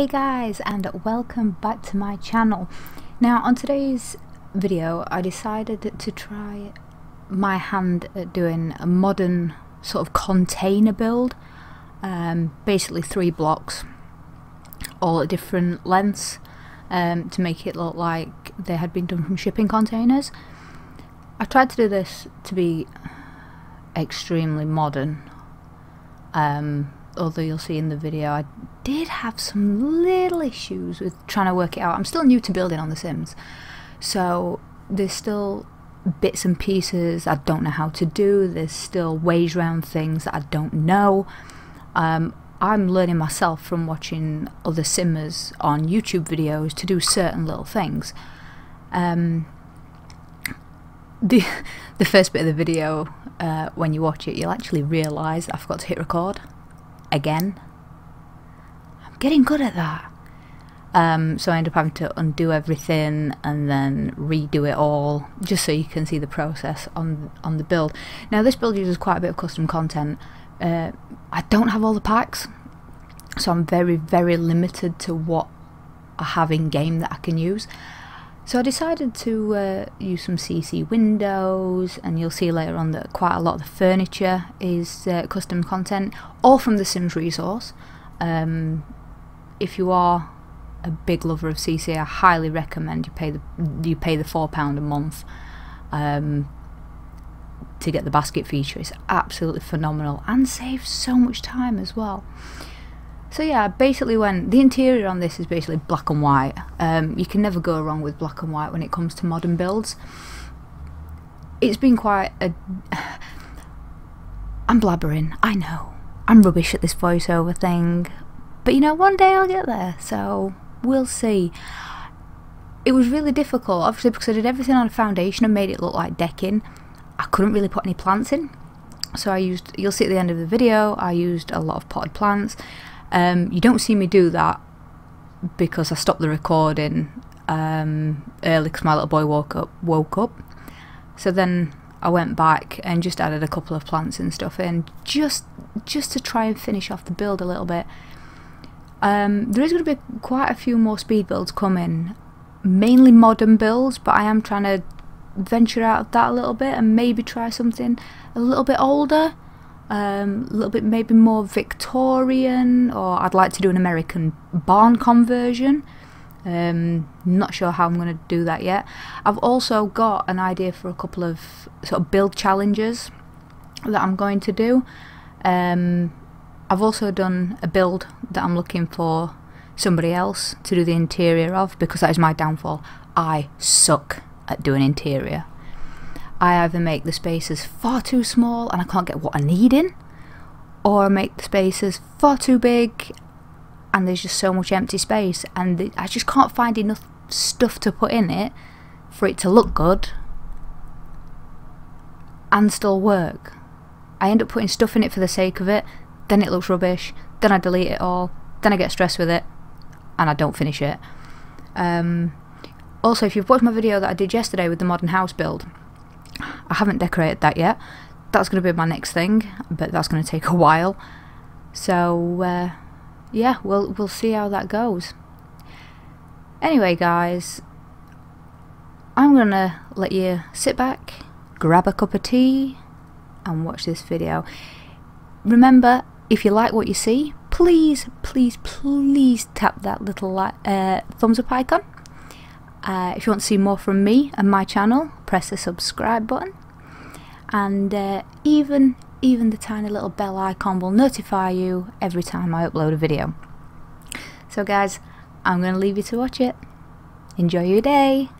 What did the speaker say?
Hey guys and welcome back to my channel. Now on today's video I decided to try my hand at doing a modern sort of container build. Um, basically three blocks all at different lengths um, to make it look like they had been done from shipping containers. I tried to do this to be extremely modern um, although you'll see in the video I did have some little issues with trying to work it out. I'm still new to building on The Sims, so there's still bits and pieces I don't know how to do. There's still ways around things that I don't know. Um, I'm learning myself from watching other simmers on YouTube videos to do certain little things. Um, the the first bit of the video, uh, when you watch it, you'll actually realise I forgot to hit record again. I'm getting good at that. Um, so I end up having to undo everything and then redo it all just so you can see the process on on the build. Now this build uses quite a bit of custom content. Uh, I don't have all the packs so I'm very very limited to what I have in game that I can use. So I decided to uh, use some CC windows and you'll see later on that quite a lot of the furniture is uh, custom content, all from the Sims resource. Um, if you are a big lover of CC, I highly recommend you pay the you pay the four pound a month um, to get the basket feature. It's absolutely phenomenal and saves so much time as well. So yeah, basically when the interior on this is basically black and white. Um, you can never go wrong with black and white when it comes to modern builds. It's been quite a... I'm blabbering, I know. I'm rubbish at this voiceover thing. But you know, one day I'll get there, so we'll see. It was really difficult, obviously because I did everything on a foundation and made it look like decking. I couldn't really put any plants in. So I used, you'll see at the end of the video, I used a lot of potted plants um, you don't see me do that because I stopped the recording um, early because my little boy woke up. Woke up, so then I went back and just added a couple of plants and stuff in, just just to try and finish off the build a little bit. Um, there is going to be quite a few more speed builds coming, mainly modern builds, but I am trying to venture out of that a little bit and maybe try something a little bit older um, a little bit maybe more Victorian, or I'd like to do an American barn conversion. Um, not sure how I'm going to do that yet. I've also got an idea for a couple of sort of build challenges that I'm going to do. Um, I've also done a build that I'm looking for somebody else to do the interior of because that is my downfall. I suck at doing interior. I either make the spaces far too small and I can't get what I need in, or make the spaces far too big and there's just so much empty space and I just can't find enough stuff to put in it for it to look good and still work. I end up putting stuff in it for the sake of it, then it looks rubbish, then I delete it all, then I get stressed with it, and I don't finish it. Um, also, if you've watched my video that I did yesterday with the modern house build, I haven't decorated that yet. That's going to be my next thing, but that's going to take a while. So, uh, yeah, we'll, we'll see how that goes. Anyway, guys, I'm going to let you sit back, grab a cup of tea, and watch this video. Remember, if you like what you see, please, please, please tap that little uh, thumbs up icon. Uh, if you want to see more from me and my channel, press the subscribe button. And uh, even, even the tiny little bell icon will notify you every time I upload a video. So guys, I'm going to leave you to watch it. Enjoy your day.